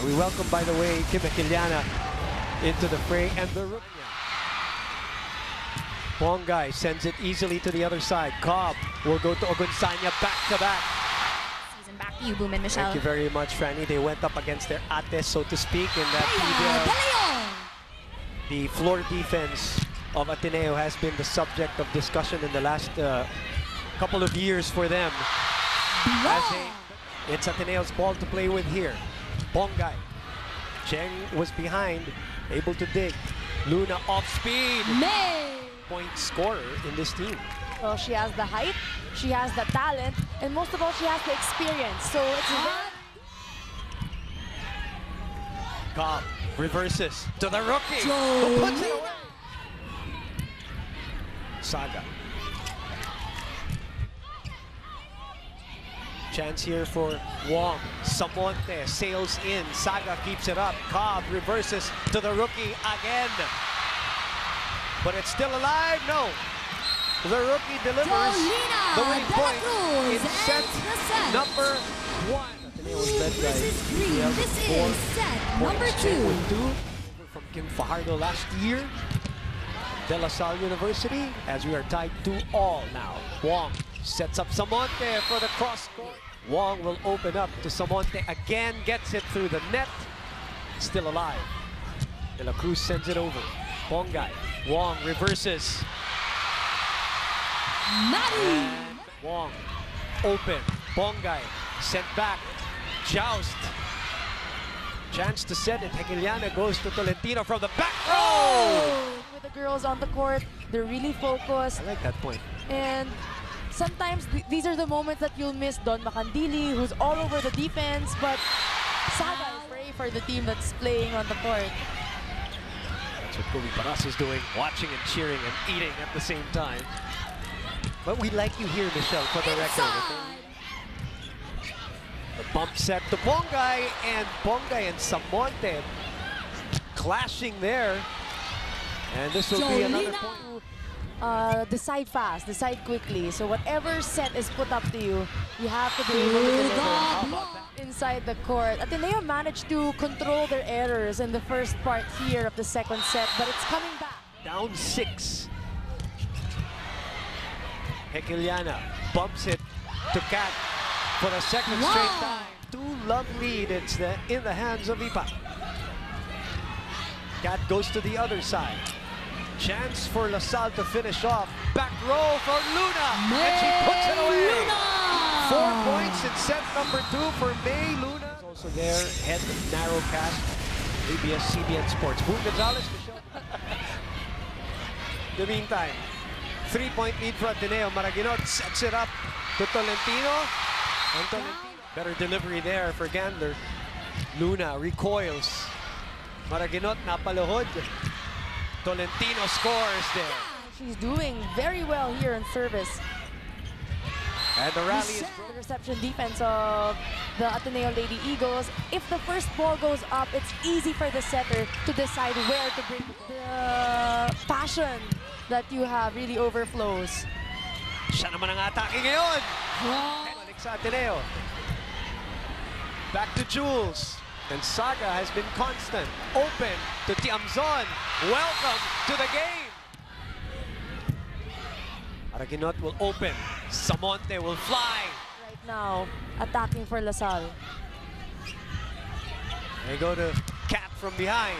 And we welcome, by the way, Kim Gequillana into the fray and the rookie. Ponggay sends it easily to the other side. Cobb will go to Ogunsanya back to back. Season back to you, Boom and Michelle. Thank you very much, Franny. They went up against their ates, so to speak, in that PVL. The floor defense of Ateneo has been the subject of discussion in the last uh, couple of years for them. It's Ateneo's ball to play with here. Ponggay. Cheng was behind, able to dig. Luna off speed. May. Point scorer in this team. Well, she has the height, she has the talent, and most of all, she has the experience. So it's very Cobb reverses to the rookie. Joe Who puts it Lina. away. Saga. Chance here for Wong. Samonte sails in. Saga keeps it up. Cobb reverses to the rookie again. But it's still alive? No. The rookie delivers Jolina the winning point in set set. number one. Ateneo was led by This is green. This is set number two. two. From Kim Fajardo last year. De La Salle University, as we are tied to all now. Wong sets up Samonte for the cross court. Wong will open up to Samonte again, gets it through the net. Still alive. De La Cruz sends it over. Ponggay. Wong reverses. Maddie. Wong open. Ponggay sent back. Joust. Chance to set it. Gequillana goes to Tolentino from the back row. Oh! with the girls on the court. They're really focused, I like that point. and sometimes th- these are the moments that you'll miss Dawn Macandili, who's all over the defense, but Saga is brave for the team that's playing on the court. That's what Kobe Paras is doing, watching and cheering and eating at the same time. But we like you here, Michelle, for the record. The bump set to Ponggay, and Ponggay and Samonte clashing there. And this will be another point. Uh, decide fast, decide quickly. So whatever set is put up to you, you have to be able to deliver. Bulldog. about that? inside the court. Ateneo managed to control their errors in the first part here of the second set, but it's coming back. Down six. Gequillana bumps it to Kat for the second straight time. Two love lead. It's the, in the hands of Ipa. Kat goes to the other side. Chance for LaSalle to finish off. Back row for Luna. And she puts it away. Luna. Four points in set number two for May Luna. Also there, head narrow cast, ABS CBN Sports. Boom Gonzalez, the meantime, three-point lead for Ateneo. Maraguinot sets it up to Tolentino. And Tolentino, better delivery there for Gandler. Luna recoils. Maraguinot napaluhod. Tolentino scores there. She's doing very well here in service. And the rally is The reception defense of the Ateneo Lady Eagles. If the first ball goes up, it's easy for the setter to decide where to bring the passion that you have really overflows. Siya naman ang atake ngayon. Wow. Balik sa Ateneo. Back to Jules. And Saga has been constant. Open to Tiamzon. Welcome to the game. Araginot will open. Samonte will fly. Right now, attacking for La Salle. They go to Kat from behind.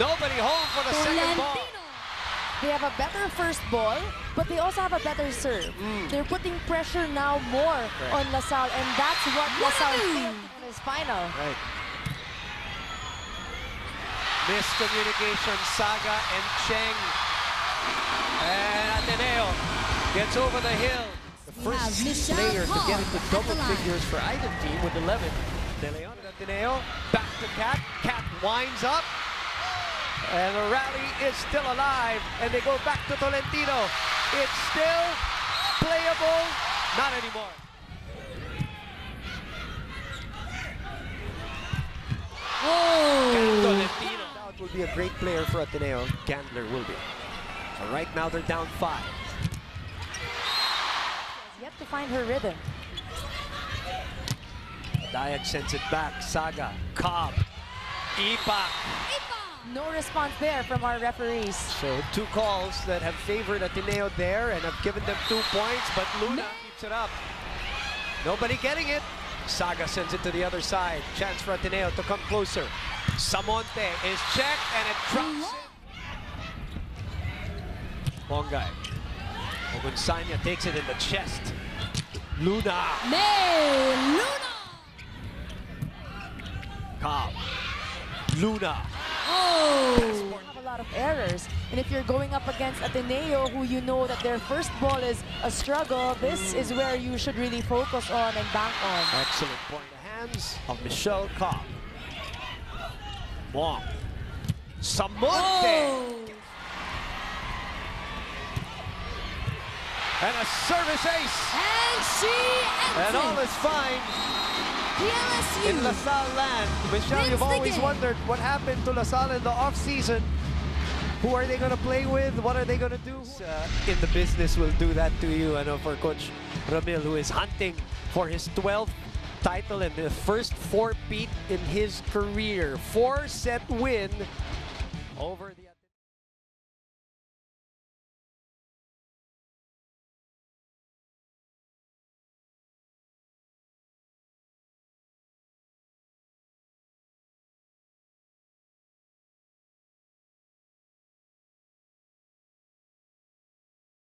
Nobody home for the second ball. They have a better first ball, but they also have a better serve. Mm. They're putting pressure now more on LaSalle, and that's what LaSalle failed in his final. Right. Miscommunication, Saga and Cheng. And Ateneo gets over the hill. The first player to get Cobb into double figures for either team with 11. De Leon and Ateneo back to Kat. Kat winds up. And the rally is still alive. And they go back to Tolentino. It's still playable. Not anymore. Oh. Tolentino Doubt will be a great player for Ateneo. Gandler will be. So right now they're down five. Yet to find her rhythm. Dayag sends it back. Saga. Cobb. Ipak. No response there from our referees. So two calls that have favored Ateneo there and have given them two points, but Luna keeps it up. Nobody getting it. Saga sends it to the other side. Chance for Ateneo to come closer. Samonte is checked and it drops it. Ponggay. Ogunsanya takes it in the chest. Luna. May Luna. Cobb. Luna. Oh. have a lot of errors. And if you're going up against Ateneo, who you know that their first ball is a struggle, this is where you should really focus on and bank on. Excellent point of hands of Michelle Cobb. Wong. Samonte. Oh. And a service ace. And she And all is fine it. in LaSalle land. Michelle, Wins you've always wondered what happened to LaSalle in the offseason. Who are they going to play with? What are they going to do? Uh, in the business will do that to you. I know for Coach Ramil, who is hunting for his 12th title and the first four-peat in his career. Four-set win over the...